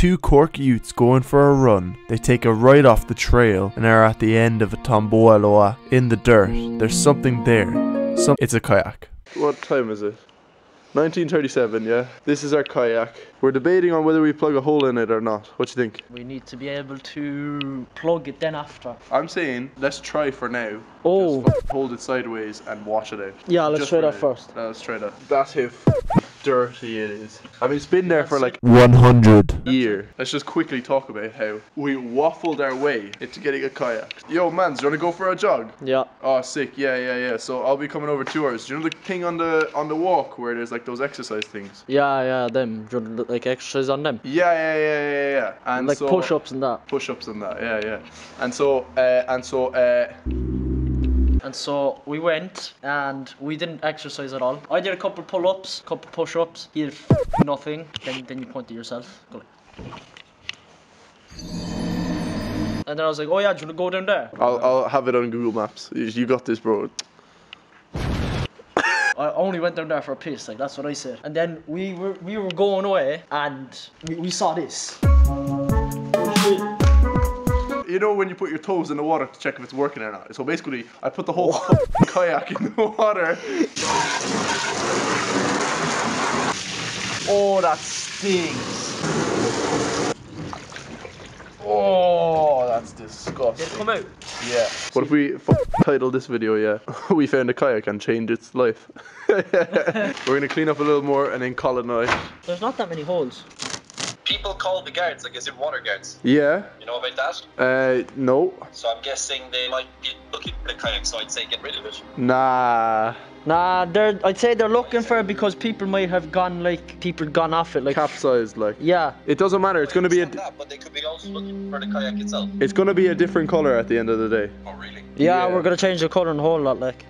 two Cork youths going for a run. They take a right off the trail and are at the end of a tomboaloa in the dirt. There's something there. Some it's a kayak. What time is it? 1937, yeah. This is our kayak. We're debating on whether we plug a hole in it or not. What do you think? We need to be able to plug it then after. I'm saying let's try for now. Oh. Just hold it sideways and wash it out. Yeah, let's Just try that now. first. No, let's try that. That's how f- dirty it is. I mean, it's been there for like 100 year. Let's just quickly talk about how we waffled our way into getting a kayak. Yo, man, do you want to go for a jog? Yeah. Oh, sick! Yeah, yeah, yeah. So I'll be coming over two hours. Do you know the thing on the on the walk where there's like those exercise things? Yeah, yeah, them. Do you want to, like exercise on them. Yeah, yeah, yeah, yeah, yeah. And Like so, push ups and that. push-ups and that. Yeah, yeah. And so, uh, and so, uh, And so we went and we didn't exercise at all. I did a couple pull ups, couple push ups. He did nothing. Then then you point to yourself. Go like. And then I was like, oh yeah, do you want to go down there? I'll I'll have it on Google Maps. You you got this, bro. I only went down there for a piss, like that's what I said. And then we were we were going away and we, we saw this. You know when you put your toes in the water to check if it's working or not. So basically, I put the whole kayak in the water. Oh, that stinks. Oh, that's disgusting. Did it come out? Yeah. What if we title this video, yeah? we found a kayak and changed its life. We're gonna clean up a little more and then call it a night. There's not that many holes. People call the guards, like as in water guards. Yeah? You know about that? Uh, no. So I'm guessing they might be looking for the kayak, so I'd say get rid of it. Nah. Nah, they're I'd say they're looking for it because people might have gone like people gone off it like Capsized, like. yeah. It doesn't matter. It's gonna be a. That, but they could be also looking for the kayak itself. It's gonna be a different color at the end of the day. Oh, really? Yeah, Yeah. we're gonna change the colour and the whole lot like.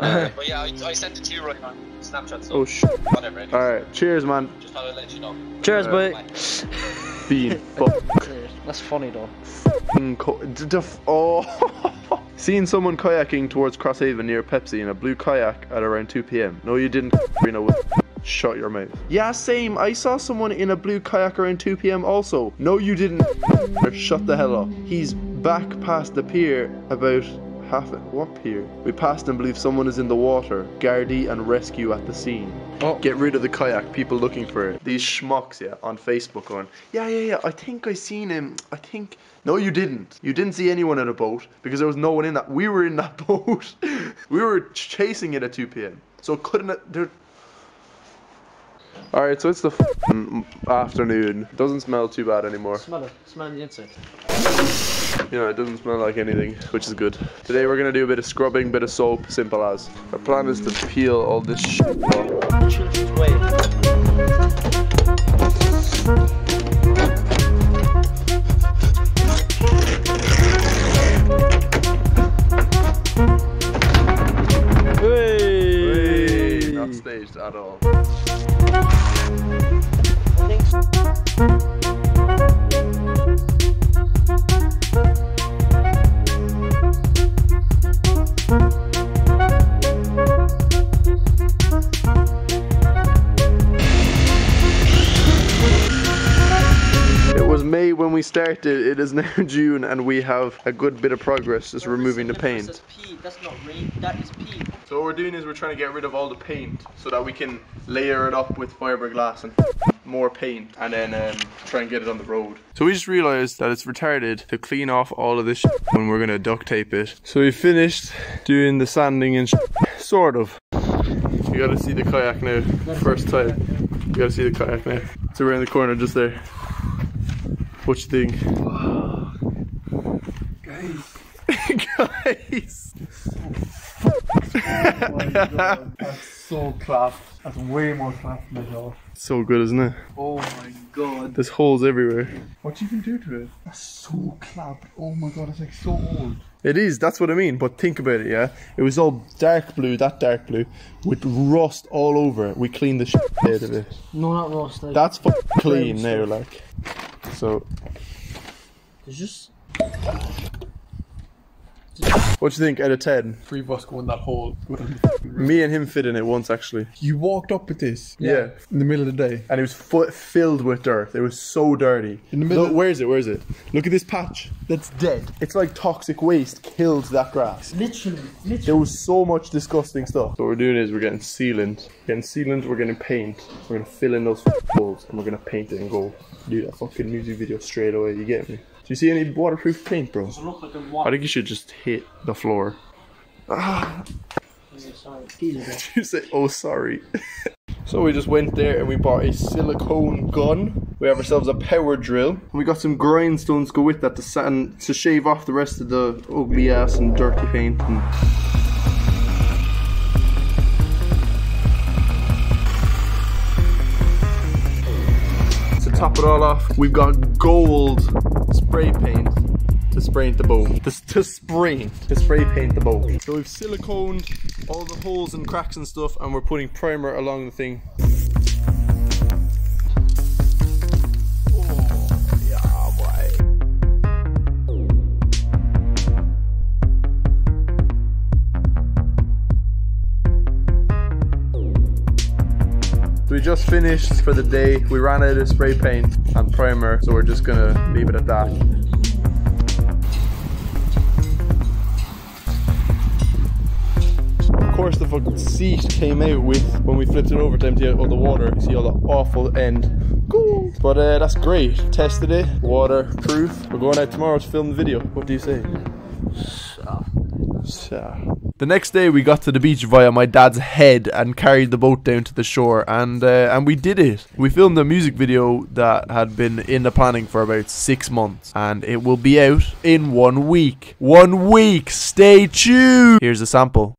Alright. Uh, but yeah, I, I sent it to you right on Snapchat, so Oh sh. whatever. anyways. All right. Cheers, man. Just thought I'd let you know. Cheers, Uh, boy. Bean. That's funny though. Co- d- d- f- Oh. Seen someone kayaking towards Crosshaven near Pepsi in a blue kayak at around 2 p.m. No, you didn't. You know, shut your mouth. Yeah, same. I saw someone in a blue kayak around 2 p.m. also. No, you didn't. Shut the hell up. He's back past the pier about half. A- what pier? We passed and believe someone is in the water. Gardaí and rescue at the scene. Oh. Get rid of the kayak. People looking for it. These schmucks, yeah, on Facebook on. yeah, yeah, yeah. I think I seen him. I think. No, you didn't. You didn't see anyone in a boat because there was no one in that. We were in that boat. we were chasing it at 2 p.m. So couldn't. have- There. All right, so it's the f***ing afternoon. Doesn't smell too bad anymore. Smell it. Smell the inside. You know, it doesn't smell like anything, which is good. Today we're gonna do a bit of scrubbing, bit of soap, simple as. Our plan is to peel all this shit off. When we started, it is now June, and we have a good bit of progress just removing the paint. That's not rain. That is pee. So what we're doing is we're trying to get rid of all the paint so that we can layer it up with fiberglass and more paint and then um, try and get it on the road. So we just realized that it's retarded to clean off all of this shit when we're gonna duct tape it. So we finished doing the sanding and sort of. You gotta see the kayak now, first time. You gotta see the kayak now. So we're in the corner just there. What you think? Guys! That's so clapped. That's way more clapped than I thought. So good, isn't it? Oh my god. There's holes everywhere. What you can do to it? That's so clapped. Oh my god, it's like so old. It is, that's what I mean. But think about it, yeah? It was all dark blue, that dark blue, with rust all over it. We cleaned the shit out of it. No, not rust. Like, That's clean now, like. So, It's just. What do you think out of 10? Three of us go in that hole. Go down the fucking room. Me and him fit in it once actually. You walked up with this. Yeah. In the middle of the day. And it was fu- filled with dirt. It was so dirty. In the middle- Look, where is it? Where is it? Look at this patch. That's dead. It's like toxic waste killed that grass. Literally, literally. There was so much disgusting stuff. So what we're doing is we're getting sealant. Getting sealant, we're getting paint. We're gonna fill in those holes and we're gonna paint it and go do that fucking music video straight away. You get me? Do you see any waterproof paint, bro? look like a I think you should just hit the floor. Oh, sorry, excuse me. You say, oh, sorry. so we just went there and we bought a silicone gun. We have ourselves a power drill. And we got some grindstones to go with that to, sand, to shave off the rest of the ugly ass and dirty paint. And top it all off, we've got gold spray paint to spray paint the boat. To, to spray, to spray paint the boat. So we've siliconed all the holes and cracks and stuff, and we're putting primer along the thing. We just finished for the day. We ran out of spray paint and primer, so we're just gonna leave it at that. Of course, the fucking seat came out with when we flipped it over to empty out all the water. You see all the awful end gold. But uh, that's great. Tested it, waterproof. We're going out tomorrow to film the video. What do you say? So. The next day we got to the beach via my dad's head and carried the boat down to the shore and uh, and we did it. We filmed a music video that had been in the planning for about six months and it will be out in one week. One week. Stay tuned. Here's a sample.